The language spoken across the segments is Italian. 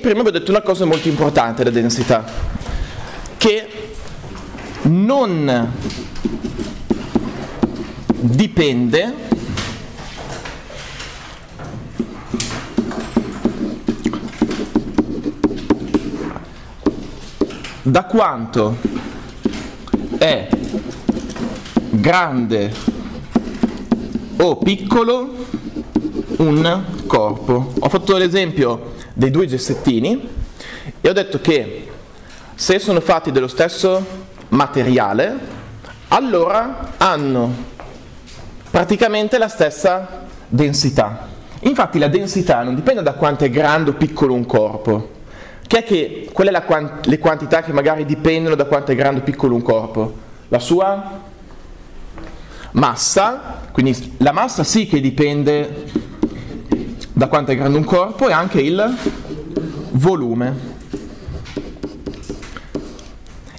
prima vi ho detto una cosa molto importante della densità, che non dipende da quanto è grande o piccolo un corpo. Ho fatto l'esempio dei due gessettini e ho detto che se sono fatti dello stesso materiale, allora hanno praticamente la stessa densità. Infatti la densità non dipende da quanto è grande o piccolo un corpo, che è che, quelle sono quant- le quantità che magari dipendono da quanto è grande o piccolo un corpo? La sua massa, quindi la massa sì che dipende da quanto è grande un corpo e anche il volume.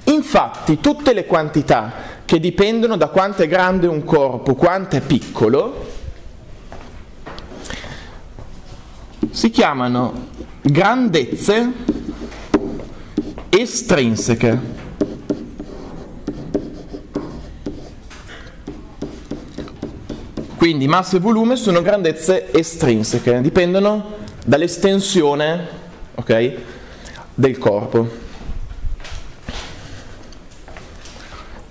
Infatti tutte le quantità che dipendono da quanto è grande un corpo, quanto è piccolo, si chiamano grandezze estrinseche. Quindi massa e volume sono grandezze estrinseche, dipendono dall'estensione okay, del corpo.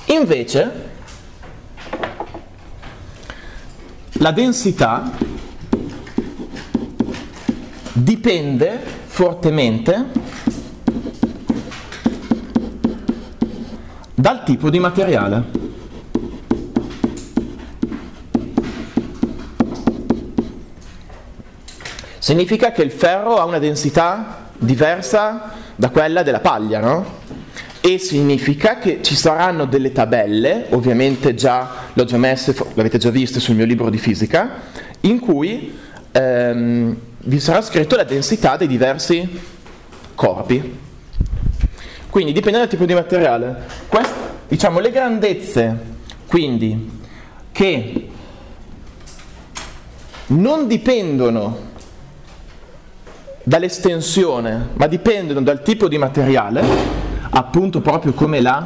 Invece la densità dipende fortemente dal tipo di materiale. Significa che il ferro ha una densità diversa da quella della paglia, no? E significa che ci saranno delle tabelle, ovviamente già l'ho già messe, l'avete già viste sul mio libro di fisica, in cui ehm, vi sarà scritto la densità dei diversi corpi. Quindi dipende dal tipo di materiale. Quest, diciamo le grandezze, quindi, che non dipendono dall'estensione, ma dipendono dal tipo di materiale, appunto proprio come la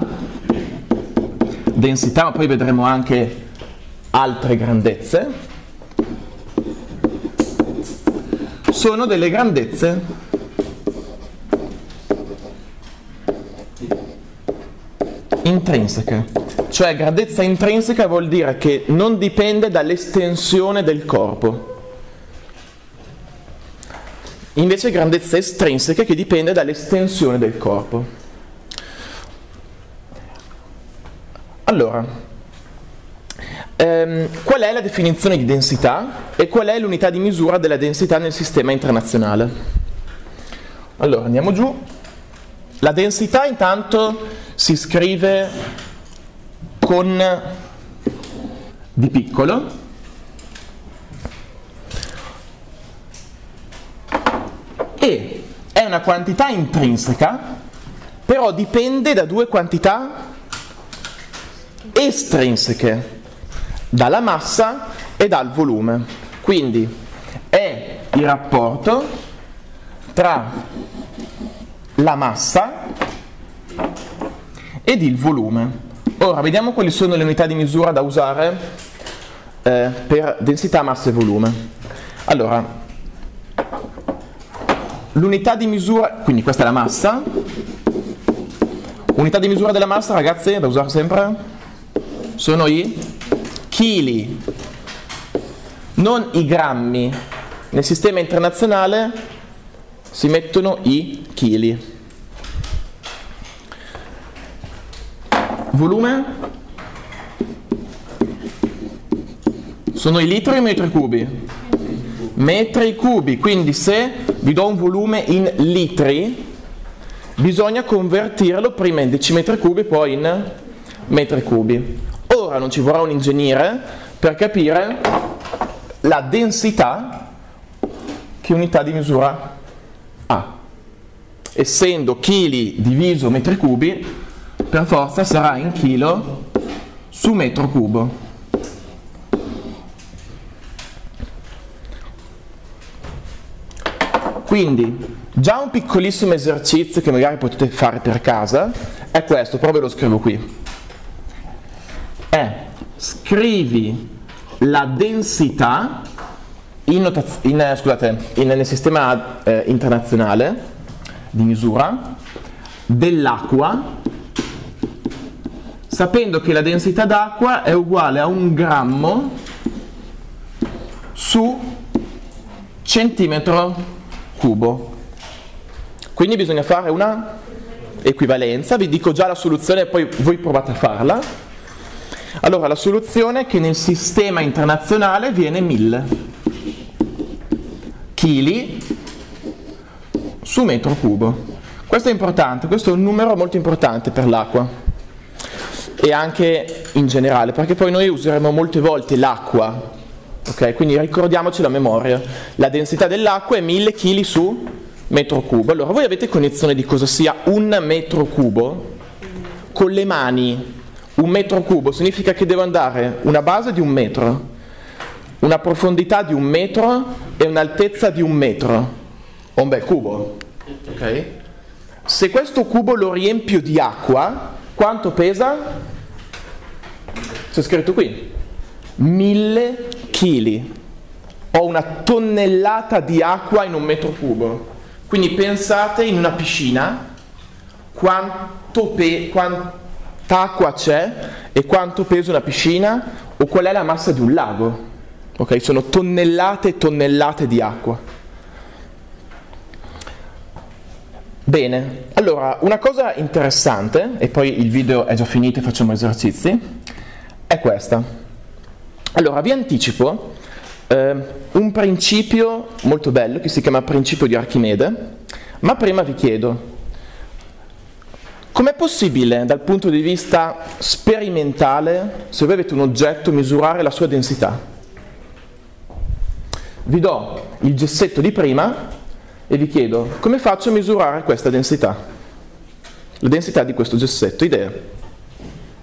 densità, ma poi vedremo anche altre grandezze, sono delle grandezze intrinseche, cioè grandezza intrinseca vuol dire che non dipende dall'estensione del corpo. Invece grandezza estrinseca che dipende dall'estensione del corpo. Allora, ehm, qual è la definizione di densità e qual è l'unità di misura della densità nel sistema internazionale? Allora, andiamo giù. La densità intanto si scrive con di piccolo e è una quantità intrinseca, però dipende da due quantità estrinseche, dalla massa e dal volume. Quindi è il rapporto tra la massa ed il volume. Ora vediamo quali sono le unità di misura da usare eh, per densità, massa e volume. Allora, l'unità di misura, quindi questa è la massa, unità di misura della massa ragazzi da usare sempre sono i chili, non i grammi. Nel sistema internazionale si mettono i chili. Volume? Sono i litri o i metri cubi? Metri cubi, quindi se vi do un volume in litri, bisogna convertirlo prima in decimetri cubi poi in metri cubi. Ora non ci vorrà un ingegnere per capire la densità che unità di misura ha. Essendo chili diviso metri cubi, per forza sarà in chilo su metro cubo. Quindi Già un piccolissimo esercizio che magari potete fare per casa è questo, però ve lo scrivo qui. È scrivi la densità in, notaz- in, eh, scusate, in, nel sistema eh, internazionale di misura dell'acqua sapendo che la densità d'acqua è uguale a un grammo su centimetro cubo. Quindi bisogna fare una equivalenza, vi dico già la soluzione e poi voi provate a farla. Allora, la soluzione è che nel sistema internazionale viene 1000 kg su metro cubo. Questo è importante, questo è un numero molto importante per l'acqua e anche in generale, perché poi noi useremo molte volte l'acqua, ok? Quindi ricordiamoci la memoria. La densità dell'acqua è 1000 kg su metro cubo. Allora, voi avete cognizione di cosa sia un metro cubo? Con le mani, un metro cubo significa che deve andare una base di un metro, una profondità di un metro e un'altezza di un metro. O un bel cubo, ok? Se questo cubo lo riempio di acqua, quanto pesa? C'è scritto qui. Mille chili. Ho una tonnellata di acqua in un metro cubo. Quindi pensate in una piscina quanto pe- acqua c'è e quanto pesa una piscina o qual è la massa di un lago. Ok, sono tonnellate e tonnellate di acqua. Bene, allora una cosa interessante, e poi il video è già finito e facciamo esercizi, è questa. Allora, vi anticipo eh, un principio molto bello che si chiama principio di Archimede, ma prima vi chiedo, com'è possibile dal punto di vista sperimentale, se voi avete un oggetto, misurare la sua densità? Vi do il gessetto di prima e vi chiedo come faccio a misurare questa densità? La densità di questo gessetto, idea?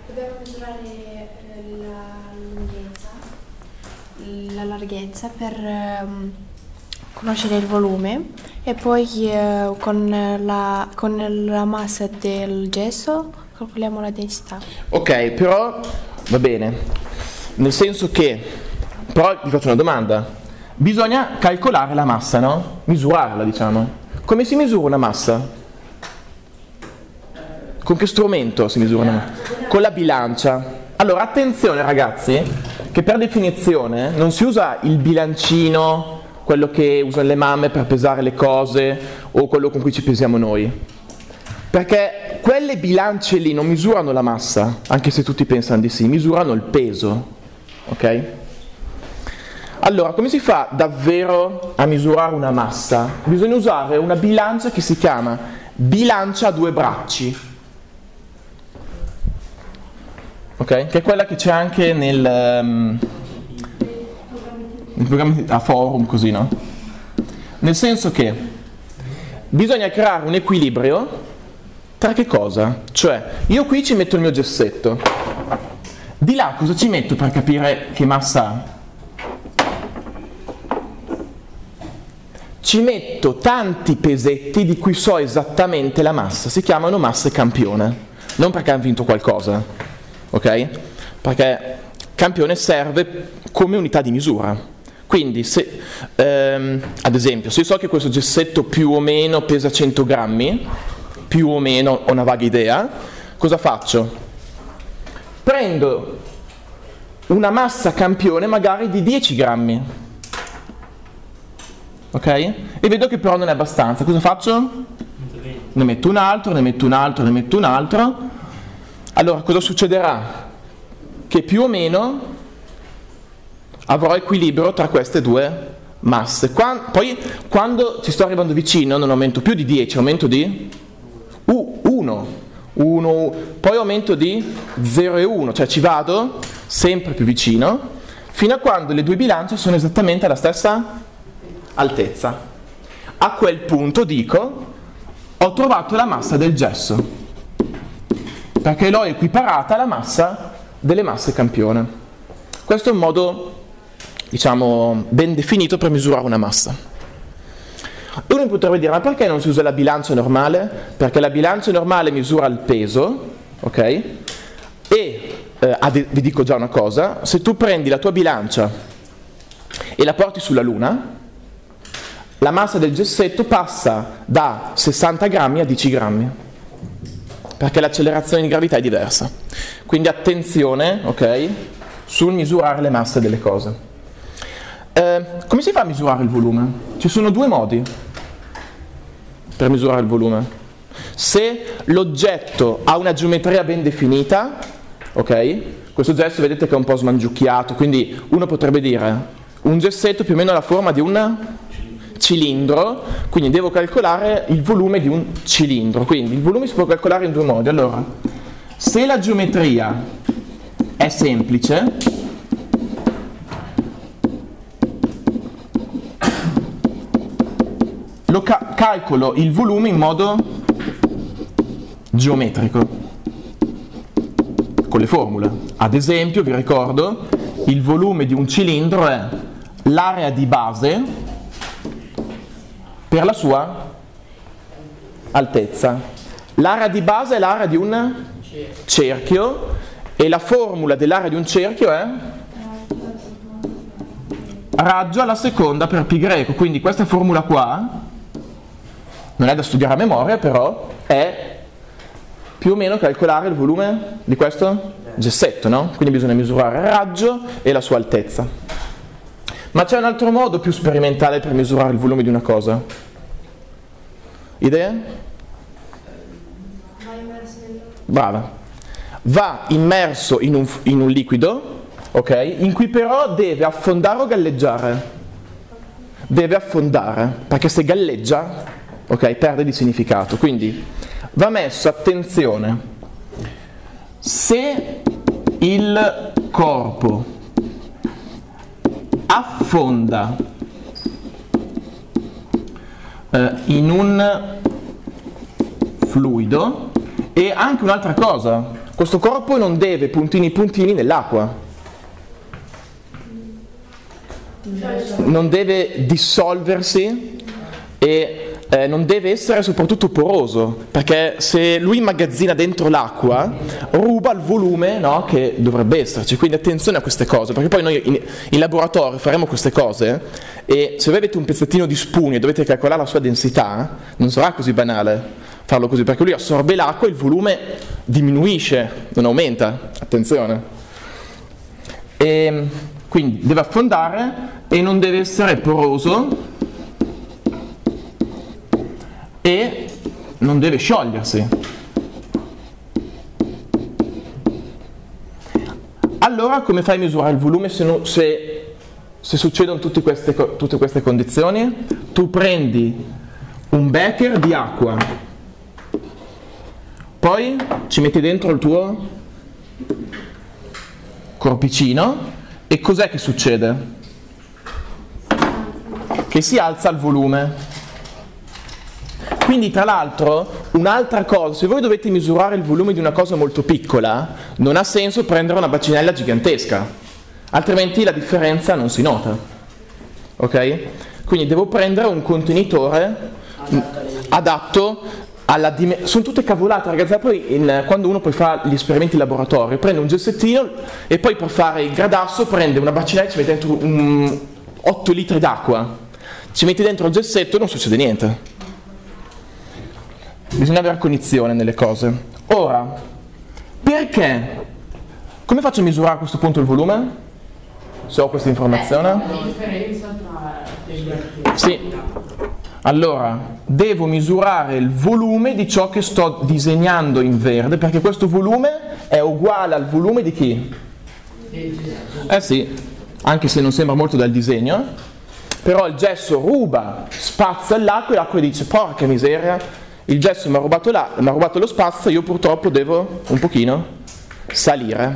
Dobbiamo misurare eh, la lunghezza, larghezza per ehm, conoscere il volume e poi eh, con, la, con la massa del gesso calcoliamo la densità. Ok, però va bene, nel senso che, però vi faccio una domanda, bisogna calcolare la massa, no? Misurarla, diciamo. Come si misura una massa? Con che strumento si misura una massa? Con la bilancia. Allora, attenzione ragazzi, che per definizione non si usa il bilancino, quello che usano le mamme per pesare le cose, o quello con cui ci pesiamo noi. Perché quelle bilance lì non misurano la massa, anche se tutti pensano di sì, misurano il peso. Ok? Allora, come si fa davvero a misurare una massa? Bisogna usare una bilancia che si chiama bilancia a due bracci. Ok? Che è quella che c'è anche nel, um, nei programmi a forum, così, no? Nel senso che bisogna creare un equilibrio tra che cosa? Cioè, io qui ci metto il mio gessetto. Di là cosa ci metto per capire che massa ha? Ci metto tanti pesetti di cui so esattamente la massa, si chiamano masse campione, non perché hanno vinto qualcosa, ok? Perché campione serve come unità di misura. Quindi, se, ehm, ad esempio, se io so che questo gessetto più o meno pesa 100 grammi, più o meno ho una vaga idea, cosa faccio? Prendo una massa campione magari di 10 grammi, ok? E vedo che però non è abbastanza, cosa faccio? Ne metto un altro, ne metto un altro, ne metto un altro. Allora cosa succederà? Che più o meno avrò equilibrio tra queste due masse. Qua, poi quando ci sto arrivando vicino non aumento più di 10, aumento di 1, 1, poi aumento di 0 e 1, cioè ci vado sempre più vicino fino a quando le due bilance sono esattamente alla stessa altezza. A quel punto dico ho trovato la massa del gesso perché l'ho equiparata alla massa delle masse campione. Questo è un modo, diciamo, ben definito per misurare una massa. Uno potrebbe dire, ma perché non si usa la bilancia normale? Perché la bilancia normale misura il peso, ok? E eh, vi dico già una cosa, se tu prendi la tua bilancia e la porti sulla Luna, la massa del gessetto passa da 60 grammi a 10 grammi, perché l'accelerazione di gravità è diversa. Quindi attenzione, ok, sul misurare le masse delle cose. Eh, come si fa a misurare il volume? Ci sono due modi per misurare il volume. Se l'oggetto ha una geometria ben definita, ok? Questo gesso vedete che è un po' smangiucchiato, quindi uno potrebbe dire un gessetto più o meno ha la forma di un cilindro, quindi devo calcolare il volume di un cilindro. Quindi il volume si può calcolare in due modi. Allora, se la geometria è semplice, lo ca- calcolo il volume in modo geometrico, con le formule. Ad esempio, vi ricordo, il volume di un cilindro è l'area di base per la sua altezza. L'area di base è l'area di un cerchio e la formula dell'area di un cerchio è raggio alla seconda per pi greco, quindi questa formula qua non è da studiare a memoria, però è più o meno calcolare il volume di questo gessetto, no? Quindi bisogna misurare il raggio e la sua altezza. Ma c'è un altro modo più sperimentale per misurare il volume di una cosa. Idee? Brava. Va immerso in un, in un liquido, ok? In cui però deve affondare o galleggiare. Deve affondare, perché se galleggia ok? Perde di significato. Quindi va messo attenzione, se il corpo affonda eh, in un fluido e anche un'altra cosa, questo corpo non deve puntini puntini nell'acqua. Non deve dissolversi e eh, non deve essere soprattutto poroso, perché se lui immagazzina dentro l'acqua, ruba il volume no, che dovrebbe esserci. Quindi attenzione a queste cose, perché poi noi in, in laboratorio faremo queste cose e se voi avete un pezzettino di spugna e dovete calcolare la sua densità, non sarà così banale farlo così, perché lui assorbe l'acqua e il volume diminuisce, non aumenta. Attenzione. E, quindi deve affondare e non deve essere poroso e non deve sciogliersi. Allora come fai a misurare il volume se, non, se, se succedono tutte queste, tutte queste condizioni? Tu prendi un becker di acqua, poi ci metti dentro il tuo corpicino e cos'è che succede? Che si alza il volume. Quindi tra l'altro un'altra cosa, se voi dovete misurare il volume di una cosa molto piccola, non ha senso prendere una bacinella gigantesca, altrimenti la differenza non si nota. Ok? Quindi devo prendere un contenitore adatto alla dimensione. Sono tutte cavolate, ragazzi. Poi in, quando uno poi fa gli esperimenti in laboratorio, prende un gessettino e poi per fare il gradasso prende una bacinella e ci mette dentro um, 8 litri d'acqua. Ci metti dentro il gessetto e non succede niente. Bisogna avere cognizione nelle cose. Ora, perché? Come faccio a misurare a questo punto il volume? Se ho questa informazione? Sì. Allora, devo misurare il volume di ciò che sto disegnando in verde, perché questo volume è uguale al volume di chi? Eh sì, anche se non sembra molto dal disegno, però il gesso ruba, spazza l'acqua e l'acqua dice porca miseria, il gesso mi ha rubato, rubato lo spazio, io purtroppo devo un pochino salire.